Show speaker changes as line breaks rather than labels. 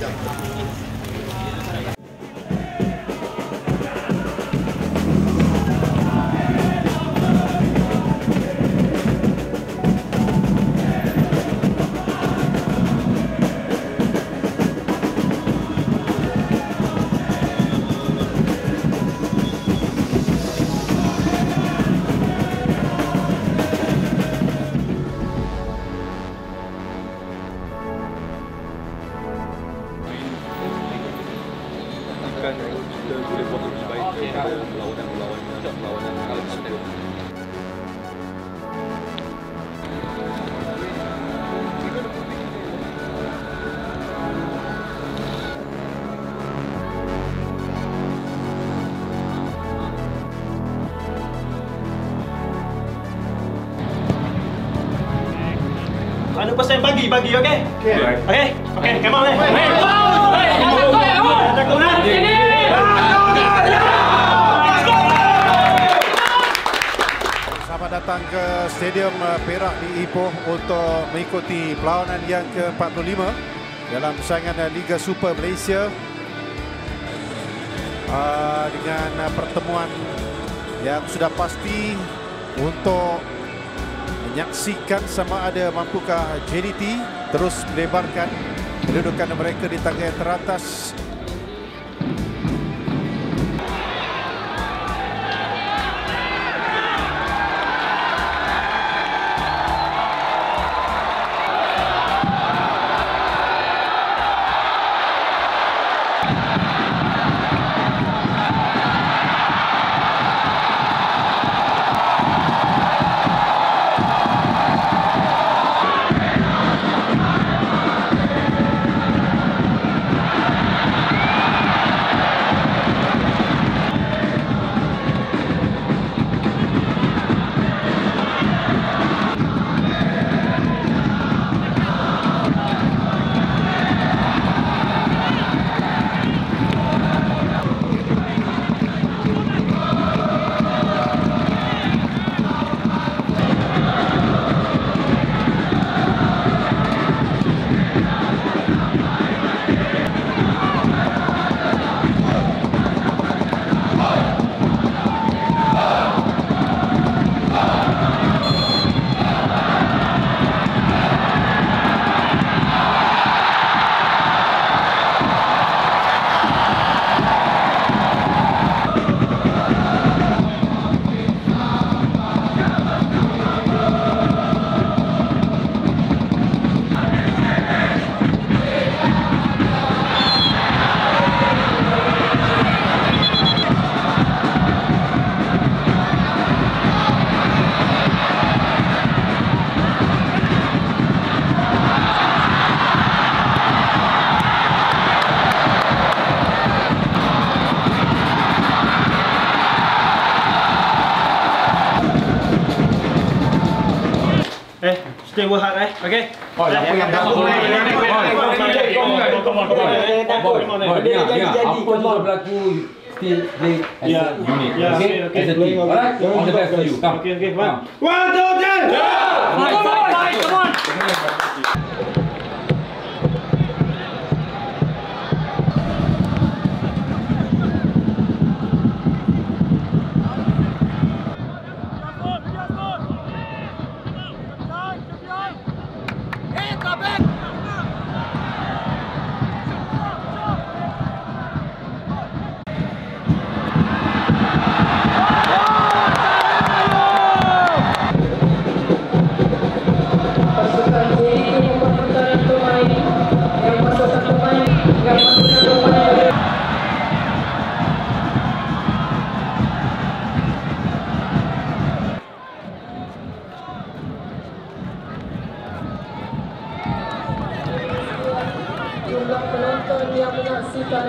Yeah. Mana persen bagi, bagi, okey? Okey. Okey, okey, come on, eh.
Hey, come on! Hey, come on, come on!
Takut nak?
Sini!
Selamat datang ke Stadium uh, Perak di Ipoh untuk mengikuti perlawanan yang ke-45 dalam persaingan uh, Liga Super Malaysia uh, dengan uh, pertemuan yang sudah pasti untuk menyaksikan sama ada mampukah JDT terus melebarkan kedudukan mereka di tangga yang teratas
stay work hard, eh. Okey?
Oh, apa yang dah
Come on,
Boy,
come on,
Boy,
come on.
boy, dengar, dengar. Apa juga berlaku still play as
Yeah.
a unit.
Yeah,
Okay?
okay, okay.
As a team. Alright? All the best for you. Come.
Okay, okay,
Come.
one. One, two, three!
Come on, come on! adalah penonton yang menyaksikan.